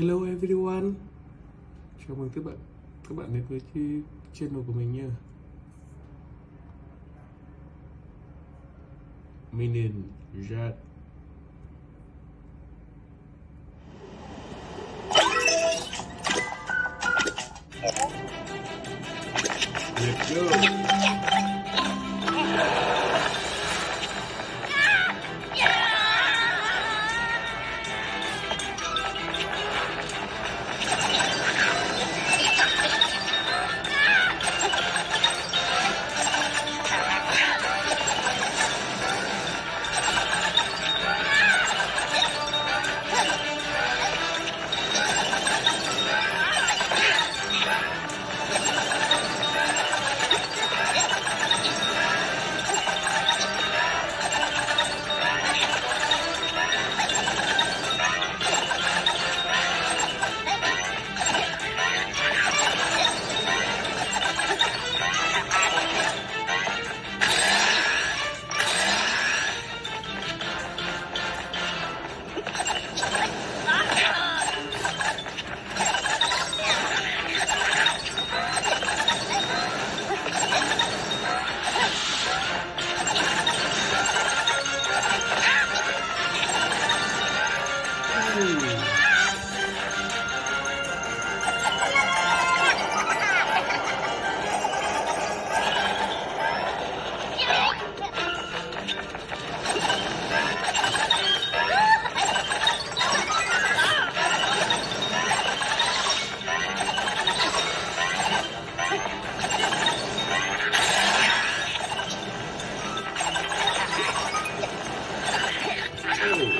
Hello everyone. Chào mừng các bạn. Các bạn đến với channel của mình nha. Minin Jack. Let's go. Ooh.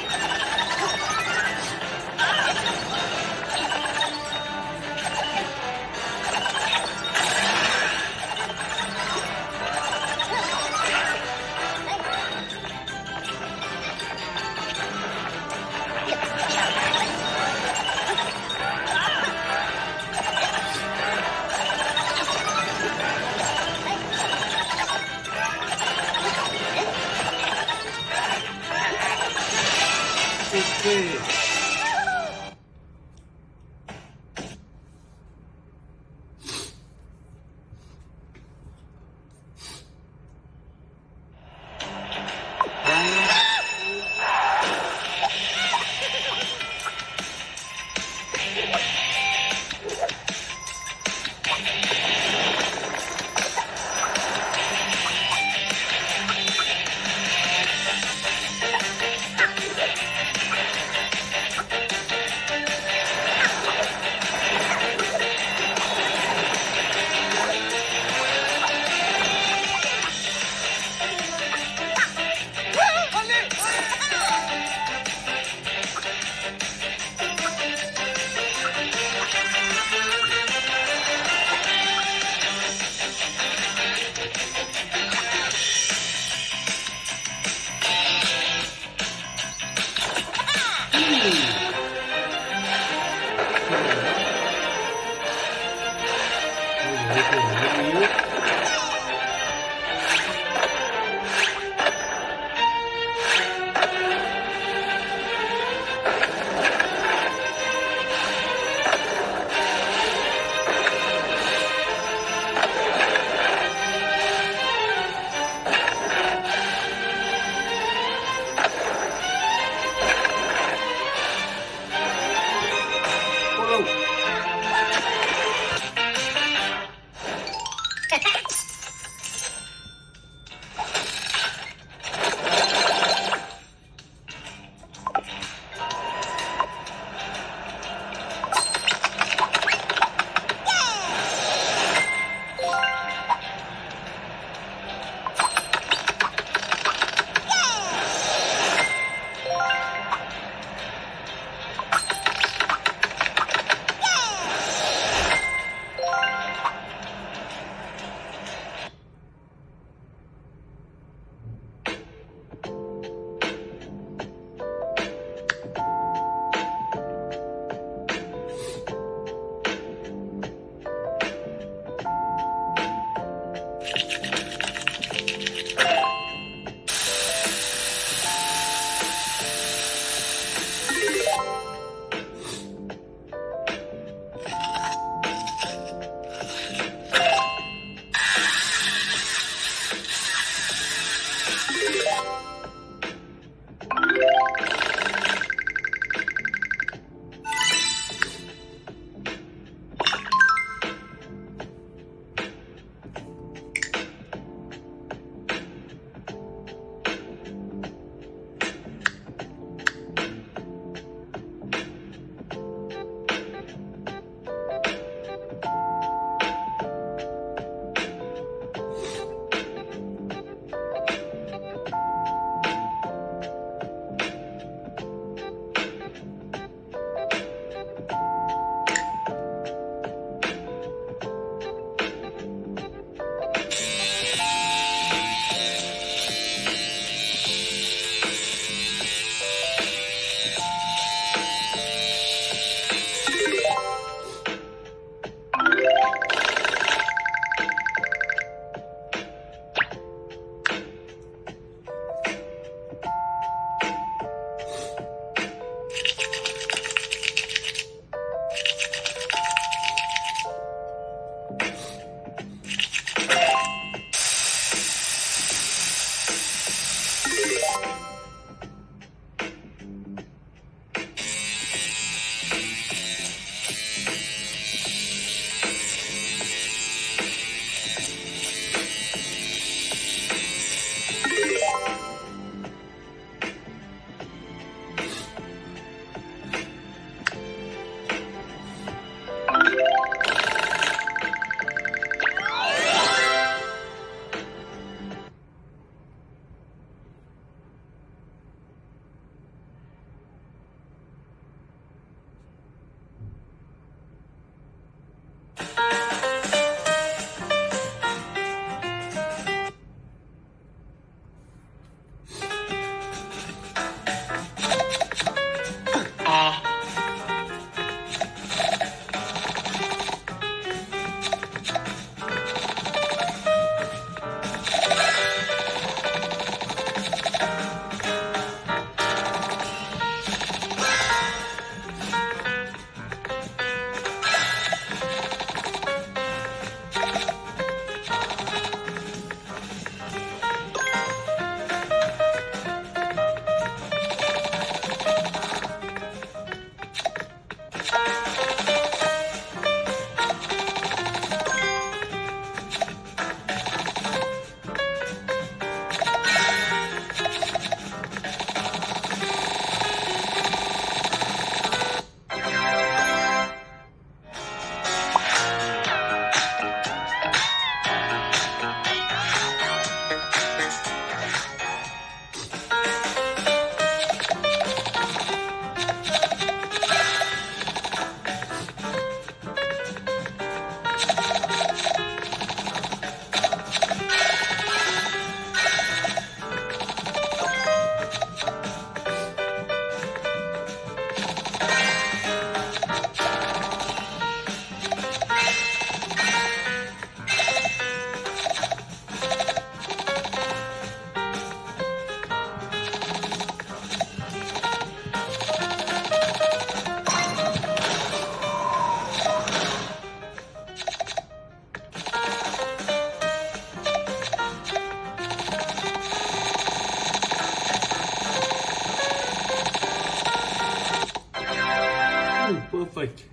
This way. Hey! Perfect